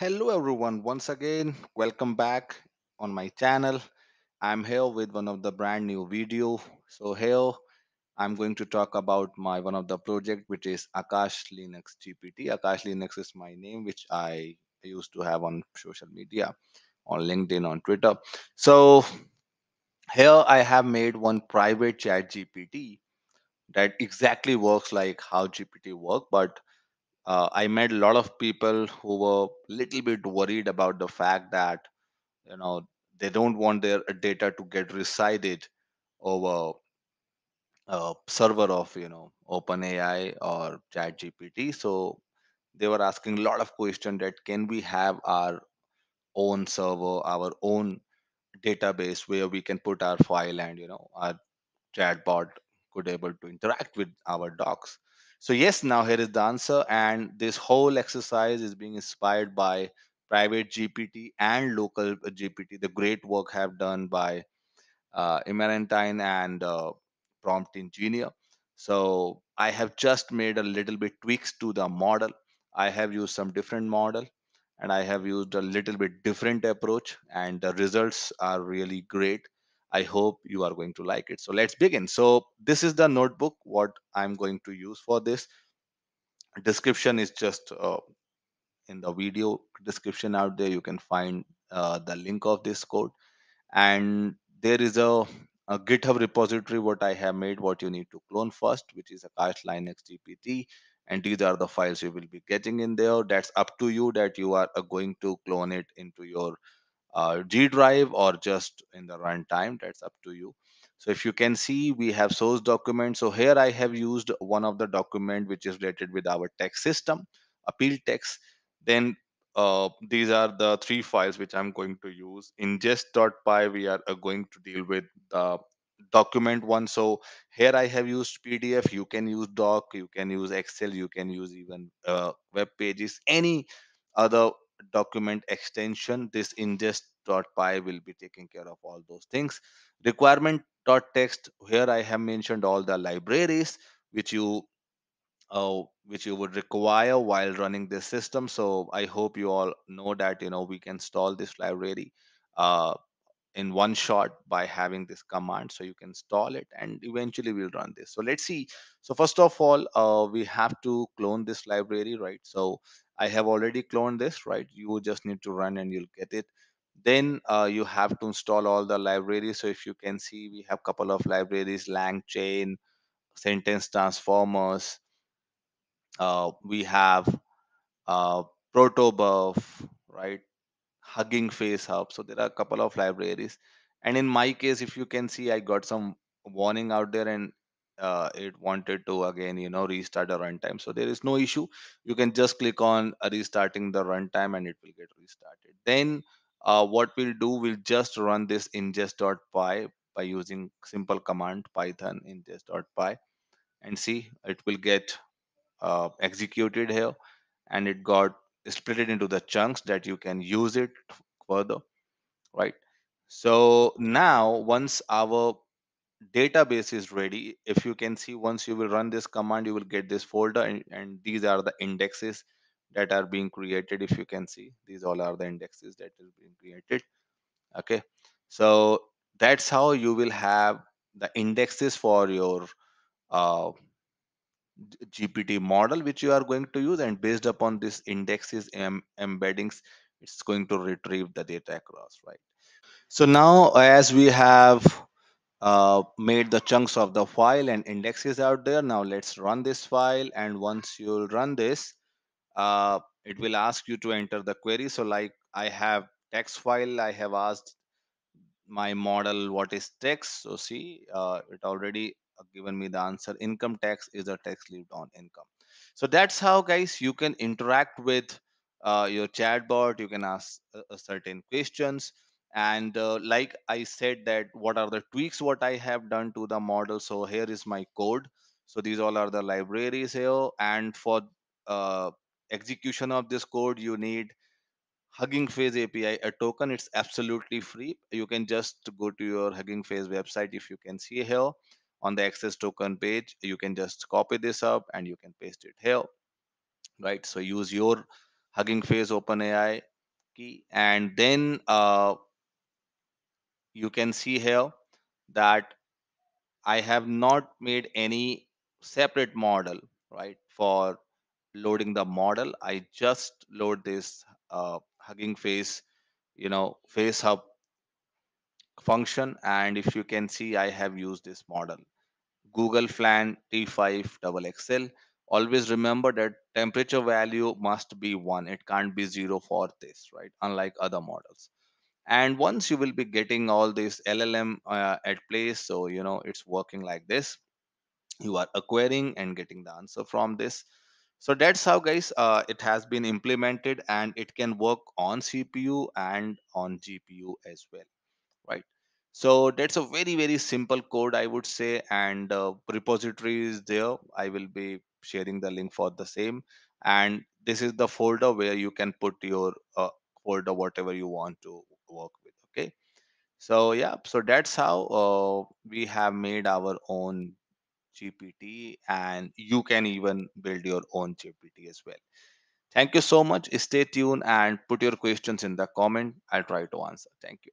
Hello everyone, once again, welcome back on my channel. I'm here with one of the brand new video. So here I'm going to talk about my one of the project which is Akash Linux GPT. Akash Linux is my name which I used to have on social media, on LinkedIn, on Twitter. So here I have made one private chat GPT that exactly works like how GPT work, but uh, I met a lot of people who were little bit worried about the fact that you know they don't want their data to get resided over a server of you know OpenAI or ChatGPT. So they were asking a lot of questions that can we have our own server, our own database where we can put our file and you know our chatbot could able to interact with our docs. So yes, now here is the answer, and this whole exercise is being inspired by private GPT and local GPT. The great work have done by uh, imartinez and uh, Prompt Engineer. So I have just made a little bit tweaks to the model. I have used some different model and I have used a little bit different approach and the results are really great. I hope you are going to like it. So let's begin. So this is the notebook, what I'm going to use for this. Description is just uh, in the video description out there. You can find uh, the link of this code and there is a, a github repository what i have made what you need to clone first which is akash linux gpt and these are the files you will be getting in there that's up to you that you are uh, going to clone it into your uh, G drive or just in the runtime. That's up to you. So if you can see, we have source document. So here I have used one of the document which is related with our text system, appeal text. Then uh, these are the three files which I'm going to use. Ingest.py, we are uh, going to deal with the document one. So here I have used PDF. You can use doc, you can use Excel, you can use even uh, web pages, any other document extension this ingest.py will be taking care of all those things. requirement.txt here i have mentioned all the libraries which you uh, which you would require while running this system. So i hope you all know that you know we can install this library uh, in one shot by having this command. So you can install it and eventually we'll run this. So let's see. So first of all uh, we have to clone this library right? So i have already cloned this right you just need to run and you'll get it then uh, you have to install all the libraries so if you can see we have couple of libraries langchain sentence transformers uh, we have uh, protobuf right Hugging Face Hub. So there are a couple of libraries. And in my case, if you can see, I got some warning out there and uh, it wanted to again, you know, restart the runtime. So there is no issue. You can just click on uh, restarting the runtime and it will get restarted. Then uh, what we'll do, we'll just run this ingest.py by using simple command python ingest.py and see it will get uh, executed here and it got split it into the chunks that you can use it further right so now once our database is ready. If you can see once you will run this command you will get this folder and, and these are the indexes that are being created. If you can see these all are the indexes that is being created. Okay? So that's how you will have the indexes for your uh, GPT model which you are going to use and based upon this indexes em- embeddings it's going to retrieve the data across right? So now as we have uh, made the chunks of the file and indexes out there. Now let's run this file and once you'll run this uh, it will ask you to enter the query. So like I have text file I have asked my model what is text. so see uh, it already given me the answer. Income tax is a tax lived on income. So that's how guys you can interact with uh, your chatbot. You can ask uh, certain questions and uh, like i said that what are the tweaks what i have done to the model so here is my code so these all are the libraries here and for uh, execution of this code you need Hugging Face API, a token. It's absolutely free. You can just go to your Hugging Face website. If you can see here on the access token page, you can just copy this up and you can paste it here, right? So use your Hugging Face OpenAI key and then uh, you can see here that I have not made any separate model, right, for loading the model. I just load this uh, Hugging Face, you know, Face Hub function. And if you can see, I have used this model, Google Flan T5 double XL. Always remember that temperature value must be one. It can't be zero for this, right? Unlike other models and once you will be getting all this llm uh, at place so you know it's working like this. You are acquiring and getting the answer from this. So that's how guys uh, it has been implemented and it can work on cpu and on gpu as well right? So that's a very very simple code i would say and uh, repository is there. I will be sharing the link for the same. And this is the folder where you can put your uh, folder whatever you want to work with okay? So yeah so that's how uh, we have made our own gpt and you can even build your own gpt as well. Thank you so much. Stay tuned and put your questions in the comment. I'll try to answer. Thank you